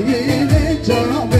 sevgine can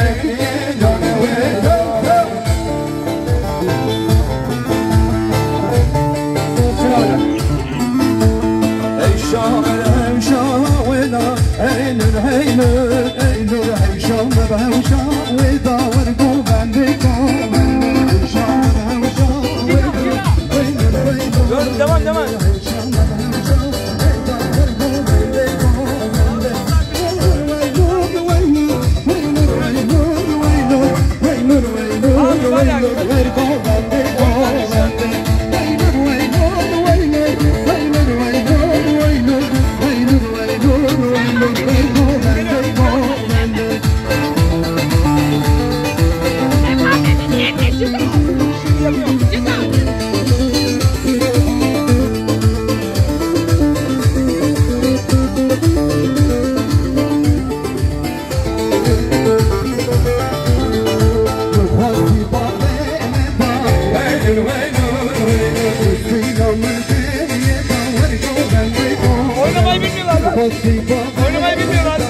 Oynamayı bilmiyorlar.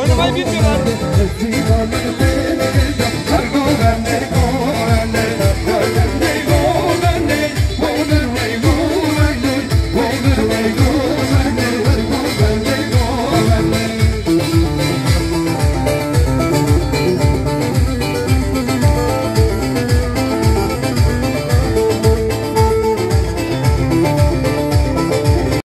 Oynamayı bilmiyorlar.